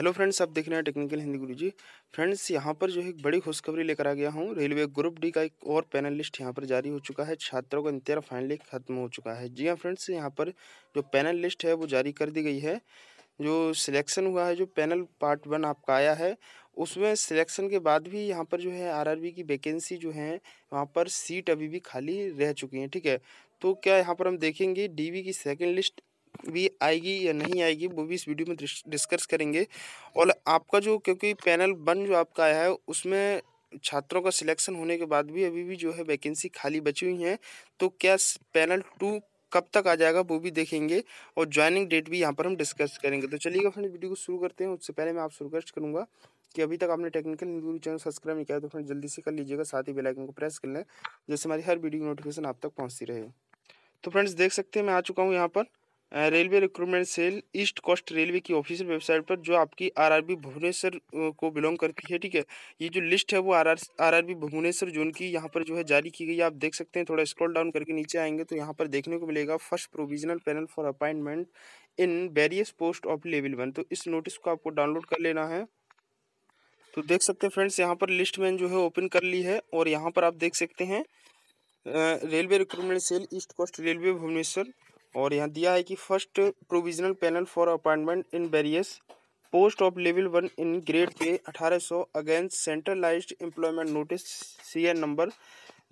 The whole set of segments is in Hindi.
हेलो फ्रेंड्स, आप देख रहे हैं टेक्निकल हिंदी गुरु जी फ्रेंड्स, यहाँ पर जो है एक बड़ी खुशखबरी लेकर आ गया हूँ। रेलवे ग्रुप डी का एक और पैनल लिस्ट यहाँ पर जारी हो चुका है। छात्रों का इंतज़ार फाइनली खत्म हो चुका है। जी हाँ फ्रेंड्स, यहाँ पर जो पैनल लिस्ट है वो जारी कर दी गई है। जो सिलेक्शन हुआ है, जो पैनल पार्ट वन आपका आया है, उसमें सिलेक्शन के बाद भी यहाँ पर जो है आरआरबी की वैकेंसी जो है, वहाँ पर सीट अभी भी खाली रह चुकी हैं, ठीक है? तो क्या यहाँ पर हम देखेंगे डीवी की सेकंड लिस्ट भी आएगी या नहीं आएगी, वो भी इस वीडियो में डिस्कस करेंगे। और आपका जो, क्योंकि पैनल वन जो आपका आया है, उसमें छात्रों का सिलेक्शन होने के बाद भी अभी भी जो है वैकेंसी खाली बची हुई हैं तो क्या पैनल टू कब तक आ जाएगा, वो भी देखेंगे और ज्वाइनिंग डेट भी यहाँ पर हम डिस्कस करेंगे। तो चलिएगा फ्रेंड वीडियो को शुरू करते हैं। उससे पहले मैं आपसे रिक्वेस्ट करूँगा कि अभी तक आपने टेक्निकल न्यूज़ चैनल सब्सक्राइब नहीं किया तो फ्रेंड जल्दी से कर लीजिएगा, साथ ही बेलाइकन को प्रेस कर लें जैसे हमारी हर वीडियो की नोटिफिकेशन आप तक पहुँचती रहे। तो फ्रेंड्स देख सकते हैं, मैं आ चुका हूँ यहाँ पर। Railway recruitment cell East Coast Railway की ऑफिशियल वेबसाइट पर, जो आपकी आरआरबी भुवनेश्वर को बिलोंग करती है, ठीक है? ये जो लिस्ट है, वो आर आरआरबी भुवनेश्वर जोन की यहाँ पर जो है जारी की गई है। आप देख सकते हैं, थोड़ा स्क्रॉल डाउन करके नीचे आएँगे तो यहाँ पर देखने को मिलेगा first provisional panel for appointment in various post of level one तो इस नोटिस को आपको डाउनलोड कर लेना है। तो देख सकते हैं फ्रेंड्स यहाँ पर लिस्ट मैंने जो है ओपन कर ली है और यहाँ पर आप देख सकते हैं railway recruitment cell East Coast Railway Bhubaneswar. और यहाँ दिया है कि first provisional panel for appointment in various post of level one in grade pay 1800 against centralised employment notice C N number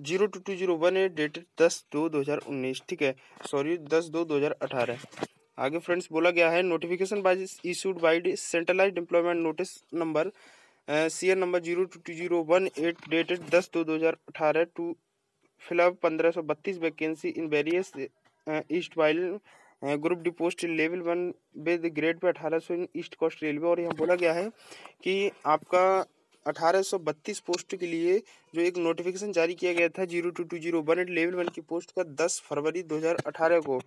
zero two two zero one eight dated दस दो दो हज़ार उन्नीस, ठीक है? सॉरी दस दो दो हज़ार अठारह। आगे फ्रेंड्स बोला गया है notification by issued by centralised employment notice number C N number zero two two zero one eight dated दस दो दो हज़ार अठारह टू फिलअप पंद्रह सौ बत्तीस vacancy in various erstwhile group D post level one with grade pay अठारह सौ ईस्ट कोस्ट रेलवे। और यहाँ बोला गया है कि आपका अठारह सौ बत्तीस पोस्ट के लिए जो एक नोटिफिकेशन जारी किया गया था zero two two zero one eight level one की पोस्ट का दस फरवरी दो हज़ार अठारह को।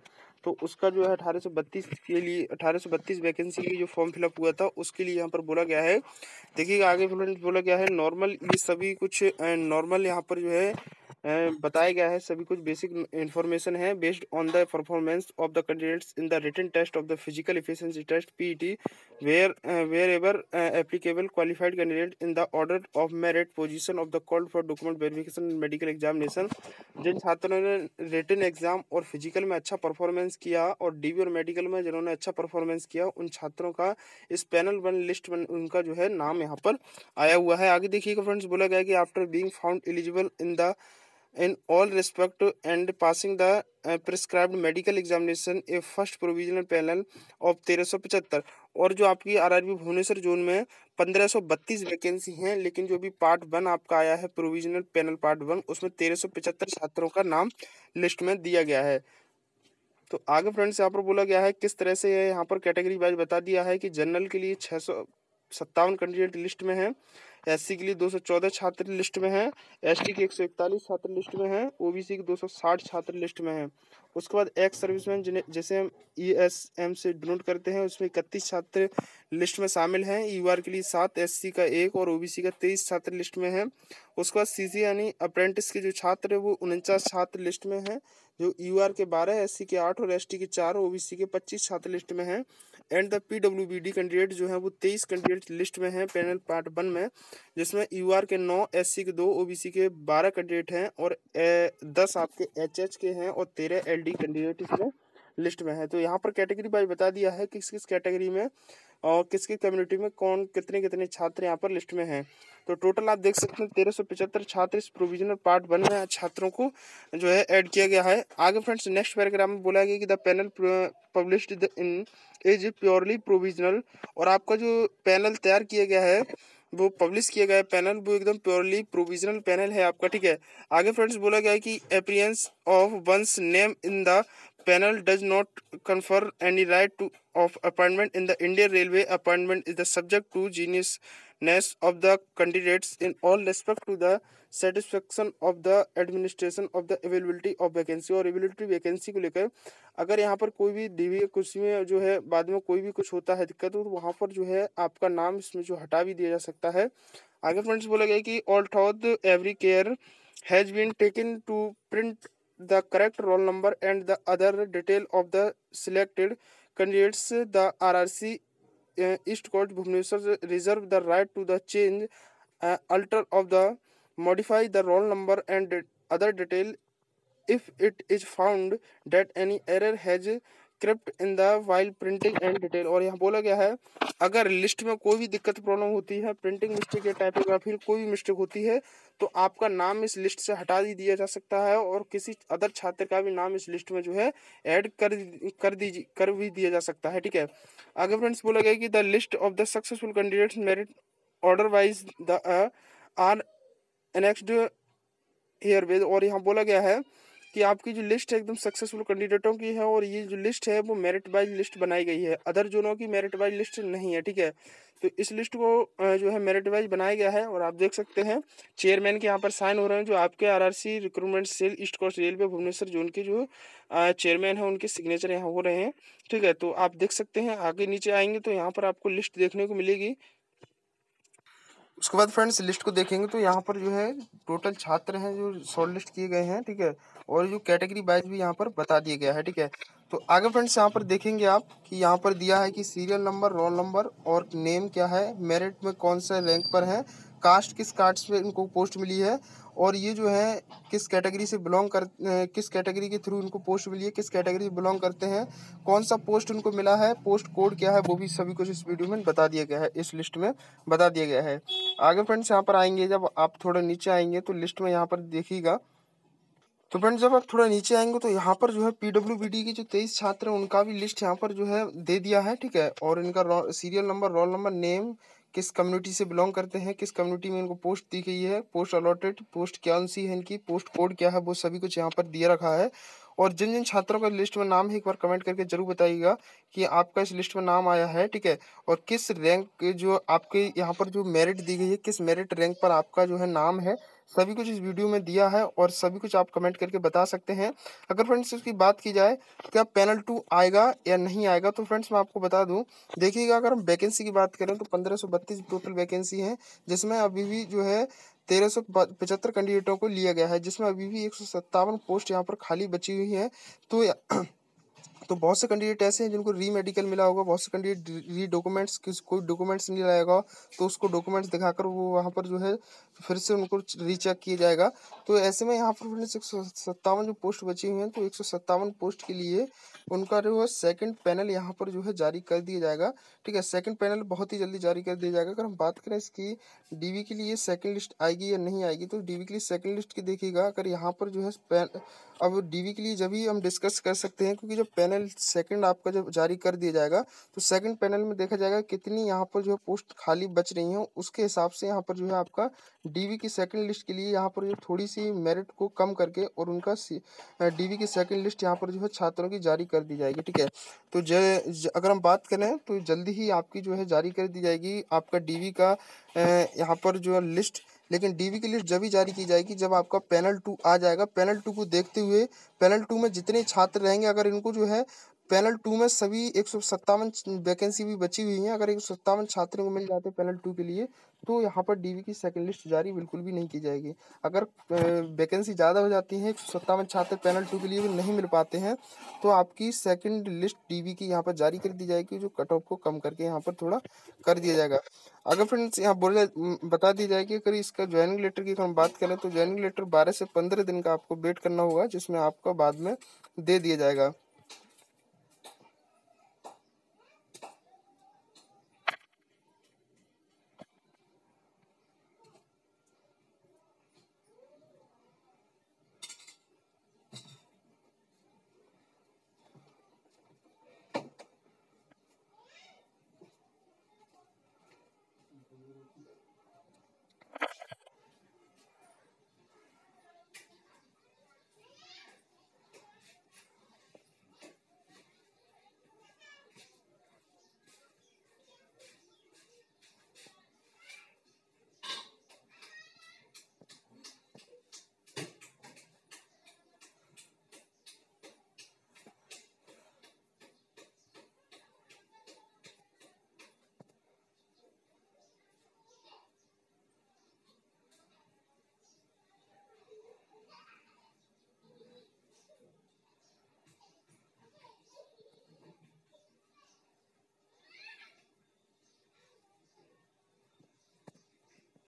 तो उसका जो है अठारह सौ बत्तीस के लिए, अठारह सौ बत्तीस वैकेंसी के जो फॉर्म फिलअप हुआ था, उसके लिए यहाँ पर बोला गया है। देखिए आगे बोला गया है नॉर्मल ये सभी कुछ नॉर्मल यहाँ पर जो है बताया गया है, सभी कुछ बेसिक इन्फॉर्मेशन है based on the performance of the candidates in the written test of the physical efficiency test PET where wherever applicable qualified candidate in the order of merit position of the called for document verification medical examination जिन छात्रों ने रिटन एग्ज़ाम और फ़िज़िकल में अच्छा परफॉर्मेंस किया और डीबी और मेडिकल में जिन्होंने अच्छा परफॉर्मेंस किया, उन छात्रों का इस पैनल वन लिस्ट में उनका जो है नाम यहाँ पर आया हुआ है। आगे देखिएगा फ्रेंड्स बोला गया कि after being found eligible in the in all respect and passing the uh, prescribed medical examination a first provisional panel of तेरह सौ पचहत्तर और जो आपकी आरआरबी भुवनेश्वर जोन में पंद्रह सौ बत्तीस वैकेंसी हैं लेकिन जो भी पार्ट वन आपका आया है प्रोविजनल पैनल पार्ट वन उसमें तेरह सौ पचहत्तर छात्रों का नाम लिस्ट में दिया गया है। तो आगे फ्रेंड्स यहाँ पर बोला गया है किस तरह से यहाँ पर कैटेगरी वाइज बता दिया है कि जनरल के लिए छः सौ सत्तावन कैंडिडेट लिस्ट में है। एससी के लिए 214 छात्र लिस्ट में हैं, एसटी के 141 छात्र लिस्ट में हैं, ओबीसी के 260 छात्र लिस्ट में हैं। उसके बाद एक्स सर्विसमैन जिन्हें, जैसे हम ई एस एम से डिनोट करते हैं, उसमें इकतीस छात्र लिस्ट में शामिल हैं यू आर के लिए सात एस सी का एक और ओबीसी का तेईस छात्र लिस्ट में है। उसके बाद सी सी यानी अप्रेंटिस के जो छात्र है, वो उनचास छात्र लिस्ट में हैं, जो यू आर के बारह एस सी के आठ और एस टी के चार ओ बी सी के पच्चीस छात्र लिस्ट में हैं। And the P W B D candidate जो है वो तेईस कैंडिडेट लिस्ट में है पैनल पार्ट वन में जिसमें यू आर के नौ एस सी के दो ओ बी सी के बारह कैंडिडेट हैं और ए, दस आपके एच एच के हैं और तेरह एल डी कैंडिडेट इसमें लिस्ट में है। तो यहाँ पर कैटेगरी वाइज बता दिया है किस किस कैटेगरी में और किसकी किस कम्युनिटी में कौन कितने कितने छात्र यहाँ पर लिस्ट में हैं? तो टोटल आप देख सकते हैं तेरह सौ पचहत्तर छात्र इस प्रोविजनल पार्ट वन में छात्रों को जो है ऐड किया गया है। आगे फ्रेंड्स नेक्स्ट पैराग्राफ में बोला गया कि the panel published in is purely provisional और आपका जो पैनल तैयार किया गया है वो पब्लिश किया गया पैनल वो एकदम प्योरली प्रोविजनल पैनल है आपका, ठीक है? आगे फ्रेंड्स बोला गया है कि appearance of one's name in the panel does not confirm any right to of appointment in the Indian Railway appointment is the subject to genuineness of the candidates in all respect to the satisfaction of the administration of the availability of vacancy और अवेलेबिलिटी वैकेंसी को लेकर अगर यहाँ पर कोई भी डी वी कुछ में जो है, बाद में कोई भी कुछ होता है दिक्कत तो वहाँ पर जो है आपका नाम इसमें जो हटा भी दिया जा सकता है। आगे फ्रेंड्स बोला गया कि although every care has been taken to print the correct roll number and the other detail of the selected candidates the R R C east coast Bhubaneswar reserve the right to the change alter of the modify the roll number and other detail if it is found that any error has crept in the while printing and detail और यहाँ बोला गया है, अगर लिस्ट में कोई भी दिक्कत प्रॉब्लम होती है प्रिंटिंग मिस्टेक या टाइपोग्राफी कोई भी मिस्टेक होती है तो आपका नाम इस लिस्ट से हटा दी दिया जा सकता है और किसी अदर छात्र का भी नाम इस लिस्ट में जो है ऐड कर कर दीजिए कर भी दिया जा सकता है, ठीक है? आगे फ्रेंड्स बोला गया कि the list of the successful candidates merit order wise the are next here और यहाँ बोला गया है कि आपकी जो लिस्ट है एकदम सक्सेसफुल कैंडिडेटों की है और ये जो लिस्ट है वो मेरिट वाइज लिस्ट बनाई गई है। अदर जोनों की मेरिट वाइज लिस्ट नहीं है, ठीक है? तो इस लिस्ट को जो है मेरिट वाइज बनाया गया है और आप देख सकते हैं चेयरमैन के यहाँ पर साइन हो रहे हैं जो आपके RRC recruitment cell East Coast railway Bhubaneswar zone के जो चेयरमैन है, उनके सिग्नेचर यहाँ हो रहे हैं, ठीक है? तो आप देख सकते हैं, आगे नीचे आएँगे तो यहाँ पर आपको लिस्ट देखने को मिलेगी। उसके बाद फ्रेंड्स, लिस्ट को देखेंगे तो यहाँ पर जो है, टोटल छात्र हैं जो शॉर्ट लिस्ट किए गए हैं, ठीक है? और जो कैटेगरी वाइज भी यहाँ पर बता दिया गया है, ठीक है? तो आगे फ्रेंड्स, यहाँ पर देखेंगे आप कि यहाँ पर दिया है कि सीरियल नंबर रोल नंबर और नेम क्या है मेरिट में कौन सा रैंक पर है कास्ट किस कास्ट पे इनको पोस्ट मिली है, और ये जो है, किस कैटेगरी से बिलोंग कर किस कैटेगरी के थ्रू इनको पोस्ट मिली है, किस कैटेगरी से बिलोंग करते हैं, कौन सा पोस्ट उनको मिला है पोस्ट कोड क्या है, वो भी सभी कुछ इस वीडियो में बता दिया गया है, इस लिस्ट में बता दिया गया है। आगे फ्रेंड्स, यहाँ पर आएँगे, जब आप थोड़ा नीचे आएँगे तो लिस्ट में यहाँ पर देखिएगा तो फ्रेंड जब आप थोड़ा नीचे आएँगे तो यहाँ पर जो है पीडब्ल्यू के जो तेईस छात्र हैं, उनका भी लिस्ट यहाँ पर जो है दे दिया है, ठीक है? और इनका serial number roll number name किस कम्युनिटी से बिलोंग करते हैं, किस कम्युनिटी में इनको पोस्ट दी गई है पोस्ट अलॉटेड पोस्ट क्या सी है इनकी पोस्ट कोड क्या है, वो सभी कुछ यहाँ पर दिया रखा है। और जिन जिन छात्रों का लिस्ट में नाम है, एक बार कमेंट करके ज़रूर बताइएगा कि आपका इस लिस्ट में नाम आया है, ठीक है? और किस रैंक जो आपके यहाँ पर जो मेरिट दी गई है, किस मेरिट रैंक पर आपका जो है नाम है सभी कुछ इस वीडियो में दिया है और सभी कुछ आप कमेंट करके बता सकते हैं। अगर फ्रेंड्स इसकी बात की जाए, क्या पैनल टू आएगा या नहीं आएगा तो फ्रेंड्स मैं आपको बता दूँ। देखिएगा, अगर हम वैकेंसी की बात करें तो पंद्रह टोटल वैकेंसी है, जिसमें अभी भी जो है तेरह सौ पचहत्तर कैंडिडेटों को लिया गया है, जिसमें अभी भी एक सौ सत्तावन पोस्ट यहाँ पर खाली बची हुई है। तो तो बहुत से कैंडिडेट ऐसे हैं जिनको री मेडिकल मिला होगा, बहुत से कैंडिडेट री डॉक्यूमेंट्स कोई डॉक्यूमेंट्स नहीं लाएगा तो उसको डॉक्यूमेंट्स दिखाकर वो वहाँ पर जो है, फिर से उनको रीचेक किया जाएगा। तो ऐसे में यहाँ पर एक सौ सत्तावन जो पोस्ट बची हुई हैं तो एक सत्तावन पोस्ट के लिए उनका जो है सेकेंड पैनल यहाँ पर जो है जारी कर दिया जाएगा। ठीक है सेकेंड पैनल बहुत ही जल्दी जारी कर दिया जाएगा। अगर हम बात करें इसकी डीवी के लिए सेकेंड लिस्ट आएगी या नहीं आएगी तो डीवी के लिए सेकेंड लिस्ट की देखिएगा, अगर यहाँ पर जो है अब डीवी के लिए जब ही हम डिस्कस कर सकते हैं, क्योंकि जब पैनल सेकंड आपका जब जारी कर दिया जाएगा तो सेकंड पैनल में देखा जाएगा कितनी यहाँ पर जो है पोस्ट खाली बच रही हैं। उसके हिसाब से यहाँ पर जो है आपका डीवी की सेकंड लिस्ट के लिए यहाँ पर जो थोड़ी सी मेरिट को कम करके और उनका डीवी की सेकंड लिस्ट यहाँ पर जो है छात्रों की जारी कर दी जाएगी ठीक है? तो ज, अगर हम बात करें तो जल्दी ही आपकी जो है जारी कर दी जाएगी। आपका डीवी का यहाँ पर जो है लिस्ट लेकिन डीवी की लिस्ट जब ही जारी की जाएगी, जब आपका पैनल टू आ जाएगा पैनल टू को देखते हुए पैनल टू में जितने छात्र रहेंगे, अगर इनको जो है पैनल टू में सभी एक सौ सत्तावन वैकेंसी भी बची हुई हैं। अगर एक सौ सत्तावन छात्रों को मिल जाते हैं पैनल टू के लिए तो यहाँ पर डीवी की सेकंड लिस्ट जारी बिल्कुल भी नहीं की जाएगी। अगर वैकेंसी ज़्यादा हो जाती है, एक सौ सत्तावन छात्र पैनल टू के लिए भी नहीं मिल पाते हैं तो आपकी सेकंड लिस्ट डीवी की यहाँ पर जारी कर दी जाएगी, जो कट ऑफ़ को कम करके यहाँ पर थोड़ा कर दिया जाएगा। अगर फ्रेंड्स यहाँ बोले बता दी जाएगी अगर इसका ज्वाइनिंग लेटर की अगर हम बात करें तो ज्वाइनिंग लेटर बारह से पंद्रह दिन का आपको वेट करना होगा, जिसमें आपका बाद में दे दिया जाएगा।